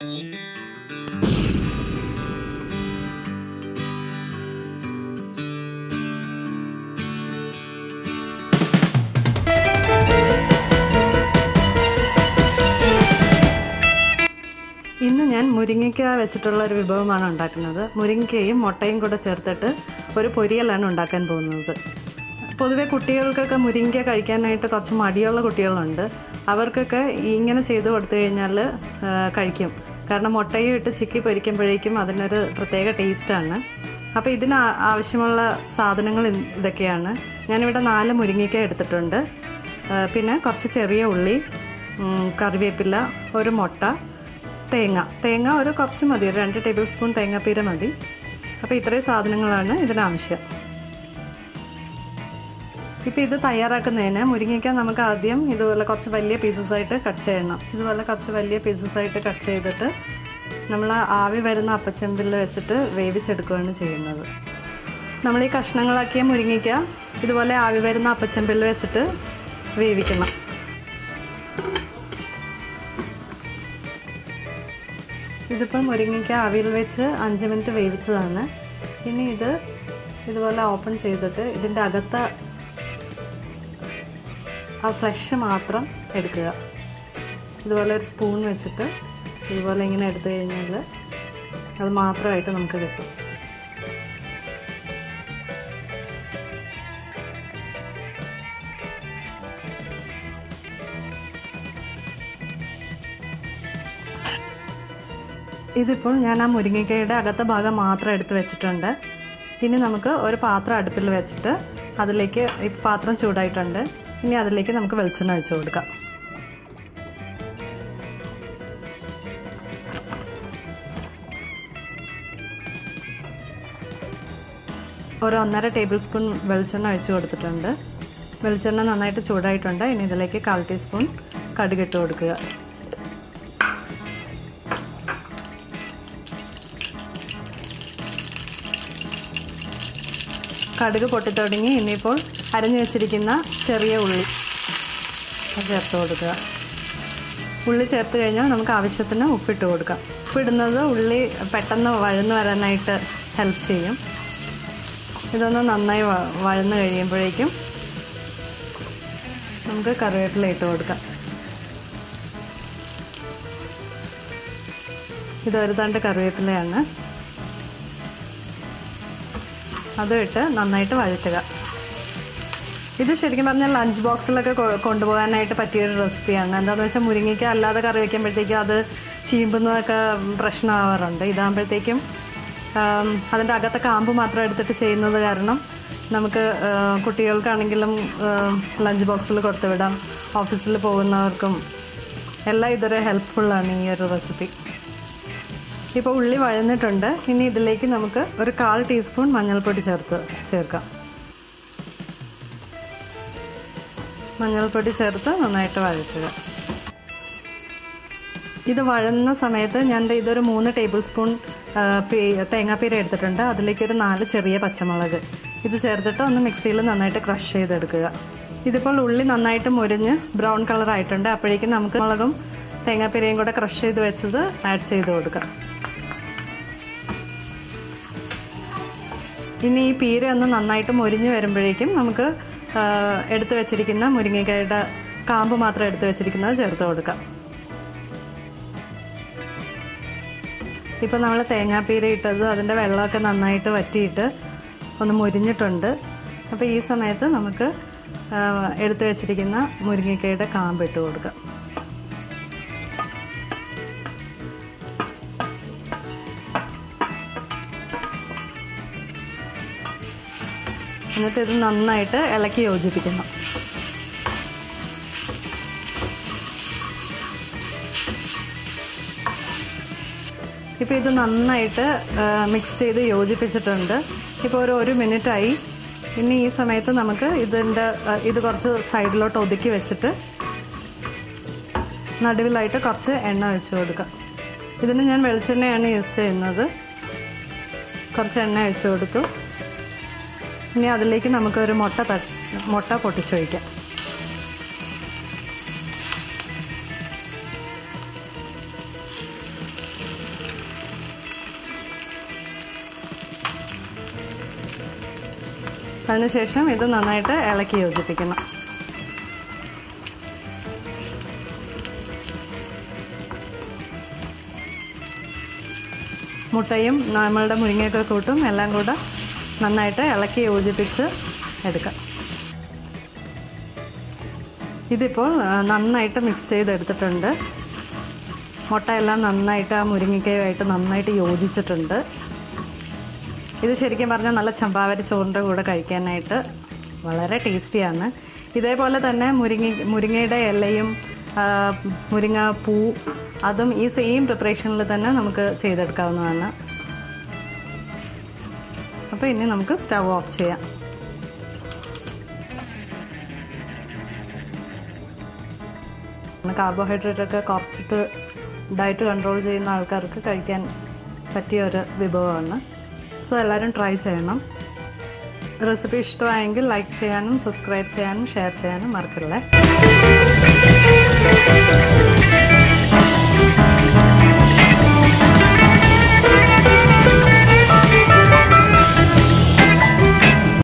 ഇന്ന് ഞാൻ മുരിങ്ങയ്ക്ക വെച്ചിട്ടുള്ള ഒരു വിഭവമാണ് ഉണ്ടാക്കുന്നത്. മുരിങ്ങയ്ക്കയും മുട്ടയും കൂടെ ചേർത്തിട്ട് ഒരു പൊരിയലാണ് ഉണ്ടാക്കാൻ പോകുന്നത്. പൊതുവെ കുട്ടികൾക്കൊക്കെ മുരിങ്ങ കഴിക്കാനായിട്ട് കുറച്ച് മടിയുള്ള കുട്ടികളുണ്ട്. അവർക്കൊക്കെ ഇങ്ങനെ ചെയ്ത് കൊടുത്തു കഴിഞ്ഞാൽ കഴിക്കും. കാരണം മുട്ടയും ഇട്ട് ചിക്കി പൊരിക്കുമ്പോഴേക്കും അതിനൊരു പ്രത്യേക ടേസ്റ്റാണ്. അപ്പോൾ ഇതിന് ആവശ്യമുള്ള സാധനങ്ങൾ ഇതൊക്കെയാണ്. ഞാനിവിടെ നാല് മുരിങ്ങയ്ക്ക എടുത്തിട്ടുണ്ട്. പിന്നെ കുറച്ച് ചെറിയ ഉള്ളി കറിവേപ്പില ഒരു മുട്ട തേങ്ങ. തേങ്ങ ഒരു കുറച്ച് മതി. ഒരു രണ്ട് ടേബിൾ സ്പൂൺ തേങ്ങാപ്പീര മതി. അപ്പോൾ ഇത്രയും സാധനങ്ങളാണ് ഇതിനാവശ്യം. ഇപ്പോൾ ഇത് തയ്യാറാക്കുന്നതിന് മുരിങ്ങയ്ക്ക നമുക്ക് ആദ്യം ഇതുപോലെ കുറച്ച് വലിയ പീസസ് ആയിട്ട് കട്ട് ചെയ്യണം. ഇതുപോലെ കുറച്ച് വലിയ പീസസ് ആയിട്ട് കട്ട് ചെയ്തിട്ട് നമ്മൾ ആവി വരുന്ന അപ്പച്ചെമ്പിൽ വെച്ചിട്ട് വേവിച്ചെടുക്കുകയാണ് ചെയ്യുന്നത്. നമ്മൾ ഈ കഷ്ണങ്ങളാക്കിയ മുരിങ്ങയ്ക്ക ഇതുപോലെ ആവി വരുന്ന അപ്പച്ചെമ്പിൽ വെച്ചിട്ട് വേവിക്കണം. ഇതിപ്പോൾ മുരിങ്ങയ്ക്ക ആവിയിൽ വെച്ച് അഞ്ച് മിനിറ്റ് വേവിച്ചതാണ്. ഇനി ഇത് ഇതുപോലെ ഓപ്പൺ ചെയ്തിട്ട് ഇതിന്റെ അകത്ത ആ ഫ്ലഷ് മാത്രം എടുക്കുക. ഇതുപോലെ ഒരു സ്പൂൺ വെച്ചിട്ട് ഇതുപോലെ ഇങ്ങനെ എടുത്തു കഴിഞ്ഞാൽ അത് മാത്രമായിട്ട് നമുക്ക് കിട്ടും. ഇതിപ്പോൾ ഞാൻ ആ മുരിങ്ങയ്ക്കയുടെ അകത്ത ഭാഗം മാത്രം എടുത്ത് വെച്ചിട്ടുണ്ട്. ഇനി നമുക്ക് ഒരു പാത്രം അടുപ്പിൽ വെച്ചിട്ട് അതിലേക്ക് ഈ പാത്രം ചൂടായിട്ടുണ്ട്. ഇനി അതിലേക്ക് നമുക്ക് വെളിച്ചെണ്ണ ഒഴിച്ചു കൊടുക്കാം. ഒരു ഒന്നര ടേബിൾ സ്പൂൺ വെളിച്ചെണ്ണ ഒഴിച്ചു കൊടുത്തിട്ടുണ്ട്. വെളിച്ചെണ്ണ നന്നായിട്ട് ചൂടായിട്ടുണ്ട്. ഇനി ഇതിലേക്ക് കാൽ ടീസ്പൂൺ കടുകിട്ട് കൊടുക്കുക. കടുക് പൊട്ടിത്തുടങ്ങി ഇനിയിപ്പോൾ അരഞ്ഞു വെച്ചിരിക്കുന്ന ചെറിയ ഉള്ളി ചേർത്ത് കൊടുക്കുക. ഉള്ളി ചേർത്ത് കഴിഞ്ഞാൽ നമുക്ക് ആവശ്യത്തിന് ഉപ്പിട്ട് കൊടുക്കാം. ഉപ്പിടുന്നത് ഉള്ളി പെട്ടെന്ന് വഴന്ന് വരാനായിട്ട് ഹെൽപ്പ് ചെയ്യും. ഇതൊന്ന് നന്നായി വഴന്ന് കഴിയുമ്പോഴേക്കും നമുക്ക് കറിവേപ്പില ഇട്ട് കൊടുക്കാം. ഇതൊരു തണ്ട് കറിവേപ്പിലയാണ്. അതും ഇട്ട് നന്നായിട്ട് വഴറ്റുക. ഇത് ശരിക്കും പറഞ്ഞാൽ ലഞ്ച് ബോക്സിലൊക്കെ കൊണ്ടുപോകാനായിട്ട് പറ്റിയൊരു റെസിപ്പിയാണ് എന്താണെന്ന് വെച്ചാൽ മുരിങ്ങയ്ക്ക അല്ലാതെ കറി വയ്ക്കുമ്പോഴത്തേക്കും അത് ചീമ്പുന്നതൊക്കെ പ്രശ്നമാവാറുണ്ട്. ഇതാകുമ്പോഴത്തേക്കും അതിന്റെ അകത്തെ കാമ്പ് മാത്രം എടുത്തിട്ട് ചെയ്യുന്നത് കാരണം നമുക്ക് കുട്ടികൾക്കാണെങ്കിലും ലഞ്ച് ബോക്സിൽ കൊടുത്തു വിടാം ഓഫീസിൽ പോകുന്നവർക്കും എല്ലാം ഇതൊരു ഹെൽപ്ഫുള്ളാണ് ഈ ഒരു റെസിപ്പി ഇപ്പോൾ ഉള്ളി വഴന്നിട്ടുണ്ട്. ഇനി ഇതിലേക്ക് നമുക്ക് ഒരു കാൽ ടീസ്പൂൺ മഞ്ഞൾപ്പൊടി ചേർത്ത് ചേർക്കാം. മഞ്ഞൾപ്പൊടി ചേർത്ത് നന്നായിട്ട് വഴറ്റുക. ഇത് വഴന്ന സമയത്ത് ഞാൻ ഇതൊരു മൂന്ന് ടേബിൾ സ്പൂൺ തേങ്ങാപ്പീര എടുത്തിട്ടുണ്ട്. അതിലേക്ക് ഒരു നാല് ചെറിയ പച്ചമുളക്. ഇത് ചേർത്തിട്ട് ഒന്ന് മിക്സിയിൽ നന്നായിട്ട് ക്രഷ് ചെയ്തെടുക്കുക. ഇതിപ്പോൾ ഉള്ളി നന്നായിട്ട് മുരിഞ്ഞ് ബ്രൗൺ കളർ ആയിട്ടുണ്ട് അപ്പോഴേക്കും നമുക്ക് മുളകും തേങ്ങാപ്പീരയും കൂടെ ക്രഷ് ചെയ്ത് വെച്ചത് ആഡ് ചെയ്ത് കൊടുക്കാം. ഇനി ഈ പീര ഒന്ന് നന്നായിട്ട് മുരിഞ്ഞ് വരുമ്പോഴേക്കും നമുക്ക് എടുത്തു വെച്ചിരിക്കുന്ന മുരിങ്ങയ്ക്കായുടെ കാമ്പ് മാത്രം എടുത്തു വെച്ചിരിക്കുന്നത് ചേർത്ത് കൊടുക്കാം. ഇപ്പം നമ്മൾ തേങ്ങാപ്പീര ഇട്ടത് അതിന്റെ വെള്ളമൊക്കെ നന്നായിട്ട് വറ്റിയിട്ട് ഒന്ന് മുരിഞ്ഞിട്ടുണ്ട്. അപ്പോൾ ഈ സമയത്ത് നമുക്ക് എടുത്തു വെച്ചിരിക്കുന്ന മുരിങ്ങയ്ക്കയുടെ കാമ്പ് ഇട്ട് കൊടുക്കാം. എന്നിട്ട് ഇത് നന്നായിട്ട് ഇളക്കി യോജിപ്പിക്കണം. ഇപ്പോൾ ഇത് നന്നായിട്ട് മിക്സ് ചെയ്ത് യോജിപ്പിച്ചിട്ടുണ്ട്. ഇപ്പോൾ ഒരു ഒരു മിനിറ്റായി. ഇനി ഈ സമയത്ത് നമുക്ക് ഇതിന്റെ ഇത് കുറച്ച് സൈഡിലോട്ട് ഒതുക്കി വെച്ചിട്ട് നടുവിലായിട്ട് കുറച്ച് എണ്ണ ഒഴിച്ചു കൊടുക്കാം. ഇതിന് ഞാൻ വെളിച്ചെണ്ണയാണ് യൂസ് ചെയ്യുന്നത്. കുറച്ച് എണ്ണ ഒഴിച്ചു കൊടുത്തു. ഇനി അതിലേക്ക് നമുക്കൊരു മുട്ട ത മുട്ട പൊട്ടിച്ചൊഴിക്കാം അതിനുശേഷം ഇത് നന്നായിട്ട് ഇളക്കി യോജിപ്പിക്കണം. മുട്ടയും നമ്മളുടെ മുരിങ്ങയൊക്കെ കൂട്ടും എല്ലാം കൂടെ നന്നായിട്ട് ഇളക്കി യോജിപ്പിച്ച് എടുക്കാം. ഇതിപ്പോൾ നന്നായിട്ട് മിക്സ് ചെയ്തെടുത്തിട്ടുണ്ട്. മുട്ടയെല്ലാം നന്നായിട്ട് ആ മുരിങ്ങയ്ക്കയുമായിട്ട് നന്നായിട്ട് യോജിച്ചിട്ടുണ്ട്. ഇത് ശരിക്കും പറഞ്ഞാൽ നല്ല ചമ്പാവരി ചോറിന്റെ കൂടെ കഴിക്കാനായിട്ട് വളരെ ടേസ്റ്റിയാണ്. ഇതേപോലെ തന്നെ മുരിങ്ങ മുരിങ്ങയുടെ ഇലയും മുരിങ്ങ പൂ അതും ഈ സെയിം പ്രിപ്പറേഷനിൽ തന്നെ നമുക്ക് ചെയ്തെടുക്കാവുന്നതാണ്. അപ്പോൾ ഇനി നമുക്ക് സ്റ്റവ് ഓഫ് ചെയ്യാം. കാർബോഹൈഡ്രേറ്റ് ഒക്കെ കുറച്ചിട്ട് ഡയറ്റ് കൺട്രോൾ ചെയ്യുന്ന ആൾക്കാർക്ക് കഴിക്കാൻ പറ്റിയ ഒരു വിഭവമാണ്. സോ എല്ലാവരും ട്രൈ ചെയ്യണം. റെസിപ്പി ഇഷ്ടമായെങ്കിൽ ലൈക്ക് ചെയ്യാനും സബ്സ്ക്രൈബ് ചെയ്യാനും ഷെയർ ചെയ്യാനും മറക്കല്ലേ?